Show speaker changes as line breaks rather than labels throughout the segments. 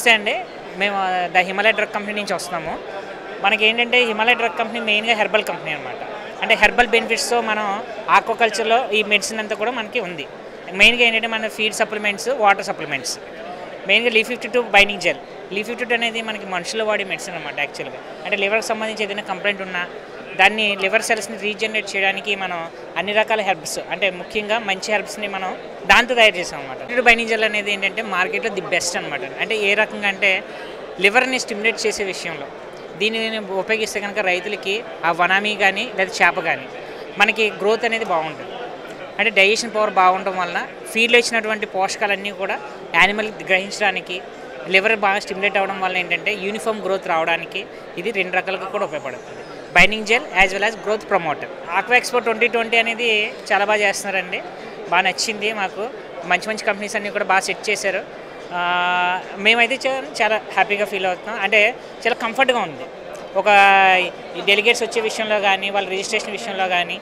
నమస్తే అండి మేము ద హిమాలయ డ్రగ్ కంపెనీ నుంచి వస్తున్నాము. మనకి ఏంటంటే హిమాలయ డ్రగ్ కంపెనీ మెయిన్గా హెర్బల్ కంపెనీ అనమాట అంటే హెర్బల్ బెనిఫిట్స్తో మనం ఆక్వాకల్చర్లో ఈ మెడిసిన్ అంతా కూడా మనకి ఉంది. మెయిన్గా ఏంటంటే మన ఫీడ్ సప్లిమెంట్స్ వాటర్ సప్లిమెంట్స్ మెయిన్గా Lee fifty two binding gel Lee fifty two అనేది మనకి మనుషులు వాడే మెడిసిన్ అనమాట యాక్చువల్గా అంటే లివర్కి సంబంధించి ఏదైనా కంప్లైంట్ ఉన్నా దాన్ని లివర్ సెల్స్ని రీజనరేట్ చేయడానికి మనం అన్ని రకాల హెర్బ్స్ అంటే ముఖ్యంగా మంచి హెర్బ్స్ని మనం దాంతో తయారు చేసాం అనమాట బైండింగ్ జెల్ అనేది ఏంటంటే మార్కెట్లో ది బెస్ట్ అనమాట అంటే ఏ రకంగా అంటే లివర్ని స్టిమ్యులేట్ చేసే విషయంలో దీనిని ఉపయోగిస్తే కనుక రైతులకి ఆ వనామీ కానీ లేదా చేప కానీ మనకి గ్రోత్ అనేది బాగుంటుంది. అంటే డైజెషన్ పవర్ బాగుండటం వలన ఫీడ్లో ఇచ్చినటువంటి పోషకాలన్నీ కూడా యానిమల్ గ్రహించడానికి లివర్ బాగా స్టిమ్యులేట్ అవ్వడం వల్ల ఏంటంటే యూనిఫామ్ గ్రోత్ రావడానికి ఇది రెండు రకాలుగా కూడా ఉపయోగపడుతుంది. Binding gel as well as growth promoter aqua expo twenty twenty అనేది చాలా బాగా చేస్తున్నారండి. బాగా నచ్చింది మాకు. మంచి మంచి కంపెనీస్ అన్నీ కూడా బాగా సెట్ చేశారు. మేమైతే చాలా హ్యాపీగా ఫీల్ అవుతున్నాం. అంటే చాలా కంఫర్ట్గా ఉంది. ఒక డెలిగేట్స్ వచ్చే విషయంలో కానీ వాళ్ళ రిజిస్ట్రేషన్ విషయంలో కానీ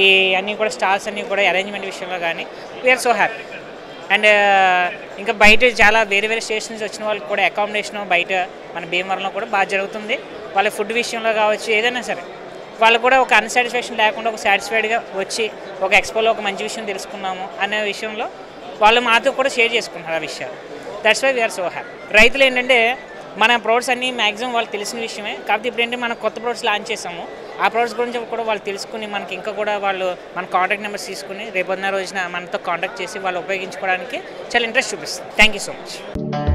ఈ అన్నీ కూడా స్టాల్స్ అన్నీ కూడా అరేంజ్మెంట్ విషయంలో కానీ వీఆర్ సో హ్యాపీ అండ్ ఇంకా బయట చాలా వేరే వేరే స్టేషన్స్ వచ్చిన వాళ్ళకి కూడా అకామిడేషన్ బయట మన భీమవరంలో కూడా బాగా జరుగుతుంది. వాళ్ళ ఫుడ్ విషయంలో కావచ్చు ఏదైనా సరే. వాళ్ళు కూడా ఒక అన్సాటిస్ఫాక్షన్ లేకుండా ఒక సాటిస్ఫైడ్గా వచ్చి ఒక ఎక్స్పోలో ఒక మంచి విషయం తెలుసుకున్నాము అనే విషయంలో వాళ్ళు మాతో కూడా షేర్ చేసుకుంటున్నారు ఆ విషయాలు. That's why we are so happy రైతులు ఏంటంటే మన ప్రోడక్ట్స్ అన్నీ మ్యాక్సిమం వాళ్ళు తెలిసిన విషయమే. కాకపోతే ఇప్పుడు ఏంటంటే మనం కొత్త ప్రోడక్ట్స్ లాంచ్ చేసాము. ఆ ప్రోడక్ట్స్ గురించి కూడా వాళ్ళు తెలుసుకుని మనకి ఇంకా కూడా వాళ్ళు మన కాంటాక్ట్ నెంబర్స్ తీసుకుని రేపొన్న రోజున మనతో కాంటాక్ట్ చేసి వాళ్ళు ఉపయోగించుకోవడానికి చాలా ఇంట్రెస్ట్ చూపిస్తుంది. Thank you so much